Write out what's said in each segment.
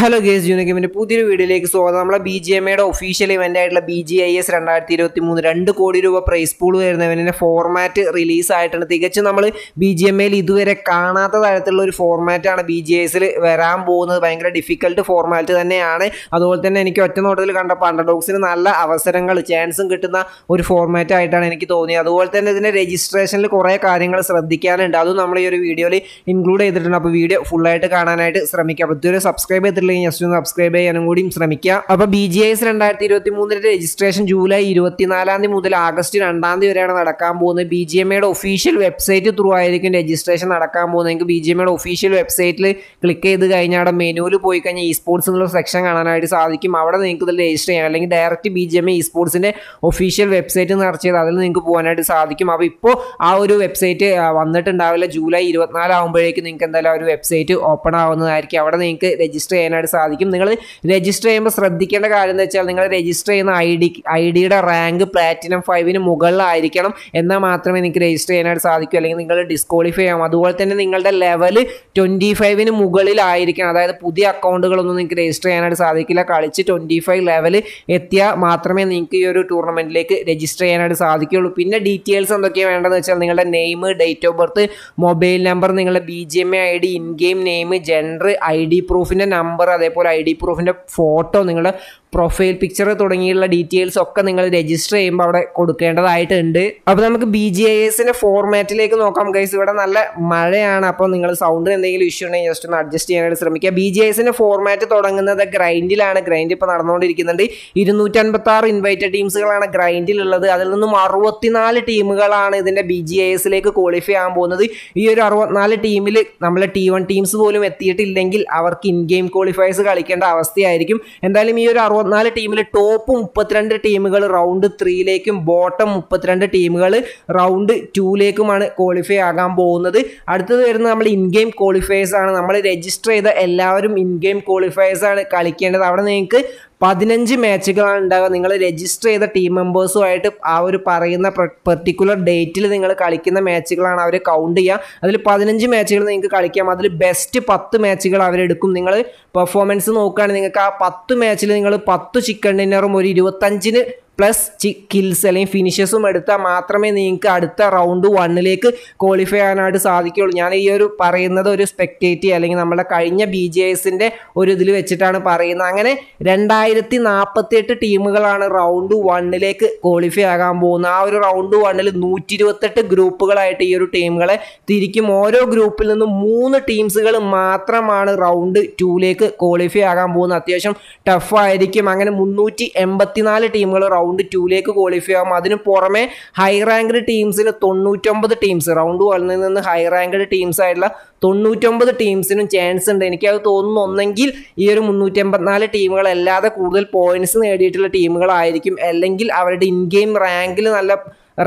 Hello guys ജൂനിക്കിമിന്റെ പുതിയൊരു വീഡിയോയിലേക്ക് സ്വാഗതം. നമ്മളെ ബി ജി എം എയുടെ ഒഫീഷ്യൽ ഇവന്റ് ആയിട്ടുള്ള ബി ജി ഐ എസ് രണ്ടായിരത്തി ഇരുപത്തി മൂന്ന് രണ്ട് കോടി രൂപ പ്രൈസ് പൂൾ വരുന്ന ഇവന്റെ ഫോർമാറ്റ് റിലീസ് ആയിട്ടുണ്ട് തികച്ചും നമ്മൾ ബി ജി എം എയിൽ ഇതുവരെ കാണാത്ത തരത്തിലുള്ള ഒരു ഫോർമാറ്റാണ് ബി ജി എസിൽ വരാൻ പോകുന്നത്. ഭയങ്കര ഡിഫിക്കൽട്ട് ഫോർമാറ്റ് തന്നെയാണ്. അതുപോലെ തന്നെ എനിക്ക് ഒറ്റ നോട്ടത്തിൽ കണ്ടപ്പോൾ അണ്ടർഡോക്സിന് നല്ല അവസരങ്ങൾ ചാൻസും കിട്ടുന്ന ഒരു ഫോർമാറ്റ് ആയിട്ടാണ് എനിക്ക് തോന്നിയത്. അതുപോലെ തന്നെ ഇതിന്റെ രജിസ്ട്രേഷനിൽ കുറേ കാര്യങ്ങൾ ശ്രദ്ധിക്കാനുണ്ട്. അതും നമ്മൾ ഈ ഒരു വീഡിയോയിൽ ഇൻക്ലൂഡ് ചെയ്തിട്ടുണ്ട്. അപ്പോൾ വീഡിയോ ഫുള്ളായിട്ട് കാണാനായിട്ട് ശ്രമിക്കുക അപ്പോൾ ഇതുവരെ സബ്സ്ക്രൈബ് ചെയ്തിട്ടില്ലെങ്കിൽ ജസ്റ്റ് ഒന്ന് സബ്സ്ക്രൈബ് ചെയ്യാനും കൂടിയും ശ്രമിക്കുക അപ്പോൾ ബി ജി എസ് രണ്ടായിരത്തി ഇരുപത്തി മൂന്നിന്റെ രജിസ്ട്രേഷൻ ജൂലൈ ഇരുപത്തിനാലാം തീയതി മുതൽ ആഗസ്റ്റ് രണ്ടാം തീയതി വരെയാണ് നടക്കാൻ പോകുന്നത്. ബി ജി എം എയുടെ ഒഫീഷ്യൽ വെബ്സൈറ്റ് ത്രൂ ആയിരിക്കും രജിസ്ട്രേഷൻ നടക്കാൻ പോകുന്നത്. നിങ്ങൾക്ക് ബി ജി എം എയുടെ ഒഫീഷ്യൽ വെബ്സൈറ്റിൽ ക്ലിക്ക് ചെയ്ത് കഴിഞ്ഞാൽ അവിടെ മെനുവിൽ പോയി കഴിഞ്ഞാൽ ഇ സ്പോർട്സ് എന്നുള്ള സെക്ഷൻ കാണാനായിട്ട് സാധിക്കും. അവിടെ നിങ്ങൾക്ക് ഇതിൽ രജിസ്റ്റർ ചെയ്യാം. അല്ലെങ്കിൽ direct B G A E സ്പോർട്സിന്റെ official website നിറച്ച് ചെയ്ത് അതിൽ നിങ്ങൾക്ക് പോകാനായിട്ട് സാധിക്കും. അപ്പോൾ ഇപ്പോൾ ആ ഒരു വെബ്സൈറ്റ് വന്നിട്ടുണ്ടാവില്ല. ജൂലൈ ഇരുപത്തിനാലാകുമ്പോഴേക്കും നിങ്ങൾക്ക് എന്തായാലും ആ ഒരു വെബ്സൈറ്റ് ഓപ്പൺ ആവുന്നതായിരിക്കും. അവിടെ നിങ്ങൾക്ക് രജിസ്റ്റർ ചെയ്യാനായിട്ട് സാധിക്കും. നിങ്ങൾ രജിസ്റ്റർ ചെയ്യുമ്പോൾ ശ്രദ്ധിക്കേണ്ട കാര്യം എന്ന് വെച്ചാൽ നിങ്ങൾ രജിസ്റ്റർ ചെയ്യുന്ന ഐ ഡി ഐ ഡിയുടെ റാങ്ക് പ്ലാറ്റിനം ഫൈവിന് മുകളിലായിരിക്കണം എന്നാൽ മാത്രമേ നിങ്ങൾക്ക് രജിസ്റ്റർ ചെയ്യാനായിട്ട് സാധിക്കൂ. അല്ലെങ്കിൽ നിങ്ങൾ ഡിസ്ക്വാളിഫൈ ആവും. അതുപോലെ തന്നെ നിങ്ങളുടെ ലെവൽ ട്വന്റി ഫൈവിന് മുകളിലായിരിക്കണം. അതായത് പുതിയ അക്കൗണ്ടുകളൊന്നും നിങ്ങൾക്ക് രജിസ്റ്റർ ചെയ്യാനായിട്ട് സാധിക്കില്ല. കളിച്ച് ട്വന്റി ഫൈവ് ലെവൽ എത്തിയാൽ മാത്രമേ നിങ്ങൾക്ക് ഈ ഒരു ടൂർണമെന്റിലേക്ക് രജിസ്റ്റർ ചെയ്യാനായിട്ട് സാധിക്കുകയുള്ളൂ. പിന്നെ ഡീറ്റെയിൽസ് എന്തൊക്കെയാണ് വേണ്ടതെന്ന് വെച്ചാൽ നിങ്ങളുടെ name date of birth mobile number നിങ്ങളുടെ B G A I D in game name gender I D പ്രൂഫിന്റെ number അതേപോലെ ഐ ഡി പ്രൂഫിന്റെ ഫോട്ടോ നിങ്ങളുടെ പ്രൊഫൈൽ പിക്ചർ തുടങ്ങിയുള്ള ഡീറ്റെയിൽസ് ഒക്കെ നിങ്ങൾ രജിസ്റ്റർ ചെയ്യുമ്പോൾ അവിടെ കൊടുക്കേണ്ടതായിട്ടുണ്ട്. അപ്പോൾ നമുക്ക് ബി ജി ഐ എസിന്റെ ഫോർമാറ്റിലേക്ക് നോക്കാം ഗൈസ് ഇവിടെ നല്ല മഴയാണ്. അപ്പോൾ നിങ്ങൾ സൗണ്ടിന് എന്തെങ്കിലും ഇഷ്യൂ ഉണ്ടെങ്കിൽ ജസ്റ്റ് ഒന്ന് അഡ്ജസ്റ്റ് ചെയ്യാനായിട്ട് ശ്രമിക്കുക. ബി ജി ഐ എസിന്റെ ഫോർമാറ്റ് തുടങ്ങുന്നത് ഗ്രൈൻഡിലാണ് ഗ്രൈൻഡ് ഇപ്പോൾ നടന്നുകൊണ്ടിരിക്കുന്നുണ്ട്. ഇരുന്നൂറ്റൻപത്തി ആറ് ഇൻവൈറ്റഡ് ടീംസുകളാണ് ഗ്രൈൻഡിലുള്ളത് അതിൽ നിന്നും അറുപത്തിനാല് ടീമുകളാണ് ഇതിന്റെ ബി ജി ഐ എസിലേക്ക് ക്വാളിഫൈ ആകാൻ പോകുന്നത്. ഈ ഒരു അറുപത്തിനാല് ടീമിൽ നമ്മളെ ടി വൺ ടീംസ് പോലും എത്തിയിട്ടില്ലെങ്കിൽ അവർക്ക് ഇൻ ഗെയിം ക്വാളിഫയേഴ്സ് കളിക്കേണ്ട അവസ്ഥയായിരിക്കും. എന്തായാലും ഈ ഒരു അറുപത്തിനാല് ടീമിൽ ടോപ്പ് മുപ്പത്തിരണ്ട് ടീമുകൾ റൗണ്ട് ത്രീയിലേക്കും ബോട്ടം മുപ്പത്തിരണ്ട് ടീമുകൾ റൗണ്ട് ടൂയിലേക്കുമാണ് ക്വാളിഫൈ ആകാൻ പോകുന്നത്. അടുത്തത് വരുന്നത് നമ്മൾ ഇൻ ഗെയിം ക്വാളിഫയേഴ്സ് ആണ്. നമ്മൾ രജിസ്റ്റർ ചെയ്ത എല്ലാവരും ഇൻ ഗെയിം ക്വാളിഫയേഴ്സ് ആണ് കളിക്കേണ്ടത്. അവിടെ നിങ്ങൾക്ക് പതിനഞ്ച് മാച്ചുകളാണ് ഉണ്ടാകുക നിങ്ങൾ രജിസ്റ്റർ ചെയ്ത ടീം മെമ്പേഴ്സുമായിട്ട് ആ ഒരു പറയുന്ന പെർട്ടിക്കുലർ ഡേറ്റിൽ നിങ്ങൾ കളിക്കുന്ന മാച്ചുകളാണ് അവർ കൗണ്ട് ചെയ്യുക. അതിൽ പതിനഞ്ച് മാച്ചുകൾ നിങ്ങൾക്ക് കളിക്കാം. അതിൽ ബെസ്റ്റ് പത്ത് മാച്ചുകൾ അവരെടുക്കും നിങ്ങൾ പെർഫോമൻസ് നോക്കുകയാണെങ്കിൽ നിങ്ങൾക്ക് ആ പത്ത് മാച്ചിൽ നിങ്ങൾ പത്ത് ചിക്കൻ ഡിന്നറും ഒരു ഇരുപത്തഞ്ചിന് പ്ലസ് കിൽസ് അല്ലെങ്കിൽ ഫിനിഷസും എടുത്താൽ മാത്രമേ നിങ്ങൾക്ക് അടുത്ത റൗണ്ട് വണ്ണിലേക്ക് ക്വാളിഫൈ ആകാനായിട്ട് സാധിക്കുകയുള്ളൂ. ഞാൻ ഈ ഒരു പറയുന്നത് ഒരു സ്പെക്ടേറ്റി അല്ലെങ്കിൽ നമ്മുടെ കഴിഞ്ഞ ബി ജെ എസിന്റെ ഒരു ഇതിൽ വെച്ചിട്ടാണ് പറയുന്നത്. അങ്ങനെ രണ്ടായിരത്തി നാൽപ്പത്തി എട്ട് ടീമുകളാണ് റൗണ്ട് വണ്ണിലേക്ക് ക്വാളിഫൈ ആകാൻ പോകുന്നത്. ആ ഒരു റൗണ്ട് വണ്ണിൽ നൂറ്റി ഇരുപത്തെട്ട് ഗ്രൂപ്പുകളായിട്ട് ഈ ഒരു ടീമുകളെ തിരിക്കും. ഓരോ ഗ്രൂപ്പിൽ നിന്നും മൂന്ന് ടീംസുകൾ മാത്രമാണ് റൗണ്ട് ടൂലേക്ക് ക്വാളിഫൈ ആകാൻ പോകുന്നത്. അത്യാവശ്യം ടഫായിരിക്കും അങ്ങനെ മുന്നൂറ്റി എൺപത്തിനാല് ടീമുകൾ റൗണ്ട് റൗണ്ട് ടൂയിലേക്ക് ക്വാളിഫൈ ആകും. അതിന് പുറമെ ഹൈ റാങ്ക്ഡ് ടീംസിന് തൊണ്ണൂറ്റൊമ്പത് ടീംസ് റൗണ്ട് വണ്ണിൽ നിന്ന് ഹൈ റാങ്ക്ഡ് ടീംസ് ആയിട്ടുള്ള തൊണ്ണൂറ്റൊമ്പത് ടീംസിനും ചാൻസ് ഉണ്ട്. എനിക്കത് തോന്നുന്നു ഒന്നെങ്കിൽ ഈ ഒരു മുന്നൂറ്റി എൺപത്തിനാല് ടീമുകളല്ലാതെ കൂടുതൽ പോയിന്റ്സ് നേടിയിട്ടുള്ള ടീമുകളായിരിക്കും അല്ലെങ്കിൽ അവരുടെ ഇൻ ഗെയിം റാങ്കിൽ നല്ല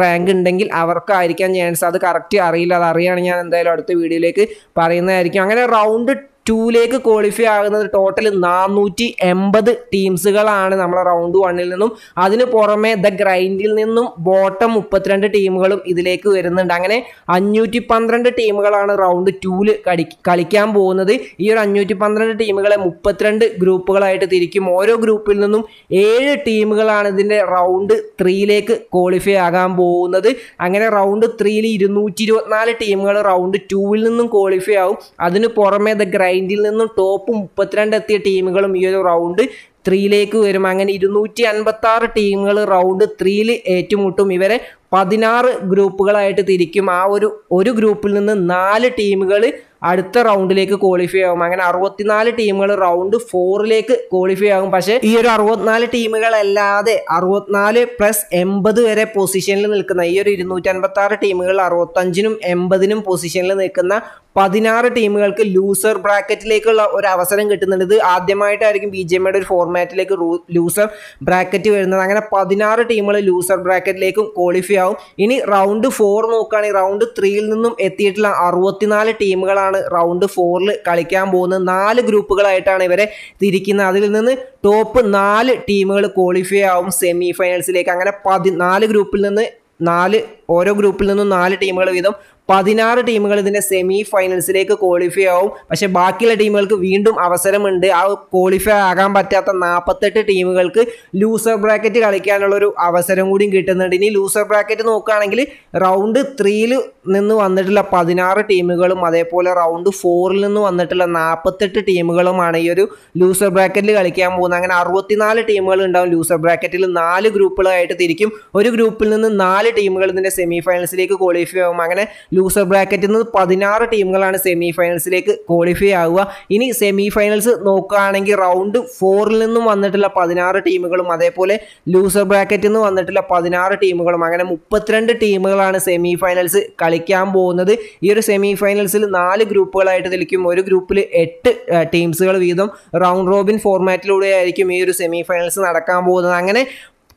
റാങ്ക് ഉണ്ടെങ്കിൽ അവർക്കായിരിക്കാൻ ചാൻസ് അത് കറക്റ്റ് അറിയില്ല. അത് അറിയാണ് ഞാൻ എന്തായാലും അടുത്ത വീഡിയോയിലേക്ക് പറയുന്നതായിരിക്കും. അങ്ങനെ റൗണ്ട് ടൂയിലേക്ക് ക്വാളിഫൈ ആകുന്നത് ടോട്ടൽ നാനൂറ്റി എൺപത് ടീംസുകളാണ് നമ്മളെ റൗണ്ട് വണ്ണിൽ നിന്നും. അതിന് പുറമെ ദ ഗ്രൈൻഡിൽ നിന്നും ബോട്ടം മുപ്പത്തിരണ്ട് ടീമുകളും ഇതിലേക്ക് വരുന്നുണ്ട്. അങ്ങനെ അഞ്ഞൂറ്റി പന്ത്രണ്ട് ടീമുകളാണ് റൗണ്ട് ടൂവിൽ കടി കളിക്കാൻ പോകുന്നത്. ഈ ഒരു അഞ്ഞൂറ്റി പന്ത്രണ്ട് ടീമുകളെ മുപ്പത്തിരണ്ട് ഗ്രൂപ്പുകളായിട്ട് തിരിക്കും. ഓരോ ഗ്രൂപ്പിൽ നിന്നും ഏഴ് ടീമുകളാണ് ഇതിന്റെ റൗണ്ട് ത്രീയിലേക്ക് ക്വാളിഫൈ ആകാൻ പോകുന്നത്. അങ്ങനെ റൗണ്ട് ത്രീയിൽ ഇരുന്നൂറ്റി ഇരുപത്തിനാല് ടീമുകൾ റൗണ്ട് ടൂവിൽ നിന്നും ക്വാളിഫൈ ആവും. അതിന് പുറമെ ദ ഗ്രൈൻഡ് ഗ്രൈൻഡിൽ നിന്നും ടോപ്പ് മുപ്പത്തിരണ്ട് എത്തിയ ടീമുകളും ഈ ഒരു റൗണ്ട് ത്രീയിലേക്ക് വരും. അങ്ങനെ ഇരുന്നൂറ്റി അൻപത്തി ആറ് ടീമുകൾ റൗണ്ട് ത്രീയിൽ ഏറ്റുമുട്ടും. ഇവരെ പതിനാറ് ഗ്രൂപ്പുകളായിട്ട് തിരിക്കും. ആ ഒരു ഒരു ഗ്രൂപ്പിൽ നിന്ന് നാല് ടീമുകൾ അടുത്ത റൗണ്ടിലേക്ക് ക്വാളിഫൈ ആകും അങ്ങനെ അറുപത്തിനാല് ടീമുകൾ റൗണ്ട് ഫോറിലേക്ക് ക്വാളിഫൈ ആകും. പക്ഷേ ഈ ഒരു അറുപത്തിനാല് ടീമുകളല്ലാതെ അറുപത്തിനാല് പ്ലസ് എൺപത് വരെ പൊസിഷനിൽ നിൽക്കുന്ന ഈ ഒരു ഇരുന്നൂറ്റി അൻപത്തി ആറ് ടീമുകൾ അറുപത്തഞ്ചിനും എൺപതിനും പൊസിഷനിൽ നിൽക്കുന്ന പതിനാറ് ടീമുകൾക്ക് ലൂസർ ബ്രാക്കറ്റിലേക്കുള്ള ഒരു അവസരം കിട്ടുന്നുണ്ട്. ഇത് ആദ്യമായിട്ടായിരിക്കും ബി ജെ എമ്മയുടെ ഒരു ഫോർമാറ്റിലേക്ക് ലൂസർ ബ്രാക്കറ്റ് വരുന്നത്. അങ്ങനെ പതിനാറ് ടീമുകൾ ലൂസർ ബ്രാക്കറ്റിലേക്കും ക്വാളിഫൈ ആവും ഇനി റൗണ്ട് ഫോർ നോക്കുകയാണെങ്കിൽ റൗണ്ട് ത്രീയിൽ നിന്നും എത്തിയിട്ടുള്ള അറുപത്തിനാല് ടീമുകളാണ് റൗണ്ട് ഫോറിൽ കളിക്കാൻ പോകുന്നത്. നാല് ഗ്രൂപ്പുകളായിട്ടാണ് ഇവരെ തിരിക്കുന്നത്. അതിൽ നിന്ന് ടോപ്പ് നാല് ടീമുകൾ ക്വാളിഫൈ ആവും സെമി ഫൈനൽസിലേക്ക് അങ്ങനെ പതി നാല് ഗ്രൂപ്പിൽ നിന്ന് നാല് ഓരോ ഗ്രൂപ്പിൽ നിന്നും നാല് ടീമുകൾ വീതം പതിനാറ് ടീമുകൾ ഇതിന്റെ സെമി ഫൈനൽസിലേക്ക് ക്വാളിഫൈ ആവും. പക്ഷേ ബാക്കിയുള്ള ടീമുകൾക്ക് വീണ്ടും അവസരമുണ്ട്. ആ ക്വാളിഫൈ ആകാൻ പറ്റാത്ത നാൽപ്പത്തെട്ട് ടീമുകൾക്ക് ലൂസർ ബ്രാക്കറ്റ് കളിക്കാനുള്ള ഒരു അവസരം കൂടിയും കിട്ടുന്നുണ്ട്. ഇനി ലൂസർ ബ്രാക്കറ്റ് നോക്കുകയാണെങ്കിൽ റൗണ്ട് ത്രീയിൽ നിന്ന് വന്നിട്ടുള്ള പതിനാറ് ടീമുകളും അതേപോലെ റൗണ്ട് ഫോറിൽ നിന്ന് വന്നിട്ടുള്ള നാൽപ്പത്തെട്ട് ടീമുകളുമാണ് ഈ ഒരു ലൂസർ ബ്രാക്കറ്റിൽ കളിക്കാൻ പോകുന്നത്. അങ്ങനെ അറുപത്തിനാല് ടീമുകൾ ഉണ്ടാവും. ലൂസർ ബ്രാക്കറ്റിൽ നാല് ഗ്രൂപ്പുകളായിട്ട് തിരിക്കും. ഒരു ഗ്രൂപ്പിൽ നിന്ന് നാല് ടീമുകൾ ഇതിന്റെ സെമി ഫൈനൽസിലേക്ക് ക്വാളിഫൈ ആവും. അങ്ങനെ ലൂസർ ബ്രാക്കറ്റിൽ നിന്ന് പതിനാറ് ടീമുകളാണ് സെമി ഫൈനൽസിലേക്ക് ക്വാളിഫൈ ആവുക. ഇനി സെമി ഫൈനൽസ് നോക്കുകയാണെങ്കിൽ റൗണ്ട് ഫോറിൽ നിന്നും വന്നിട്ടുള്ള പതിനാറ് ടീമുകളും അതേപോലെ ലൂസർ ബ്രാക്കറ്റിൽ നിന്ന് വന്നിട്ടുള്ള പതിനാറ് ടീമുകളും അങ്ങനെ മുപ്പത്തിരണ്ട് ടീമുകളാണ് സെമി ഫൈനൽസ് കളിക്കാൻ പോകുന്നത്. ഈ ഒരു സെമി ഫൈനൽസിൽ നാല് ഗ്രൂപ്പുകളായിട്ട് നിൽക്കും ഒരു ഗ്രൂപ്പിൽ എട്ട് ടീംസുകൾ വീതം. റൗണ്ട് റോബിൻ ഫോർമാറ്റിലൂടെ ആയിരിക്കും ഈ ഒരു സെമി ഫൈനൽസ് നടക്കാൻ പോകുന്നത്. അങ്ങനെ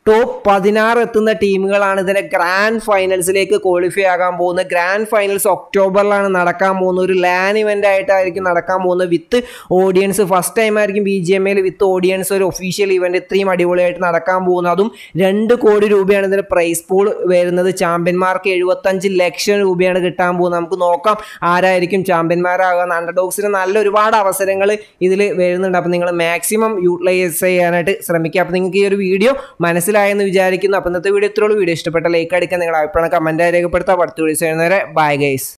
ടോപ്പ് പതിനാറ് എത്തുന്ന ടീമുകളാണ് ഇതിന്റെ ഗ്രാൻഡ് ഫൈനൽസിലേക്ക് ക്വാളിഫൈ ആകാൻ പോകുന്നത്. ഗ്രാൻഡ് ഫൈനൽസ് ഒക്ടോബറിലാണ് നടക്കാൻ പോകുന്നത്. ഒരു ലാൻ ഇവന്റ് ആയിട്ടായിരിക്കും നടക്കാൻ പോകുന്നത്. വിത്ത് ഓഡിയൻസ് ഫസ്റ്റ് ടൈം ആയിരിക്കും ബി ജി എം എയിൽ വിത്ത് ഓഡിയൻസ് ഒരു ഒഫീഷ്യൽ ഇവന്റ് ഇത്രയും അടിപൊളിയായിട്ട് നടക്കാൻ പോകുന്നത്. അതും രണ്ട് കോടി രൂപയാണ് ഇതിന്റെ പ്രൈസ് പൂൾ വരുന്നത്. ചാമ്പ്യന്മാർക്ക് എഴുപത്തഞ്ച് ലക്ഷം രൂപയാണ് കിട്ടാൻ പോകുന്നത്. നമുക്ക് നോക്കാം ആരായിരിക്കും ചാമ്പ്യന്മാരാകുക അണ്ടർഡോഗ്സിന് നല്ല ഒരുപാട് അവസരങ്ങൾ ഇതിൽ വരുന്നുണ്ട്. അപ്പോൾ നിങ്ങൾ മാക്സിമം യൂട്ടിലൈസ് ചെയ്യാനായിട്ട് ശ്രമിക്കുക. അപ്പോൾ നിങ്ങൾക്ക് ഈ ഒരു വീഡിയോ മനസ്സിലായി മനസ്സിലായെന്ന് വിചാരിക്കുന്നു. അപ്പോൾ ഇന്നത്തെ വീഡിയോ ഇത്രയുള്ളൂ വീഡിയോ ഇഷ്ടപ്പെട്ട ലൈക്ക് അടിക്കാൻ നിങ്ങളുടെ അഭിപ്രായം കമന്റായി രേഖപ്പെടുത്താം. അടുത്ത വീഡിയോസ് ചെയ്യുന്നവരെ ബൈ ഗൈസ്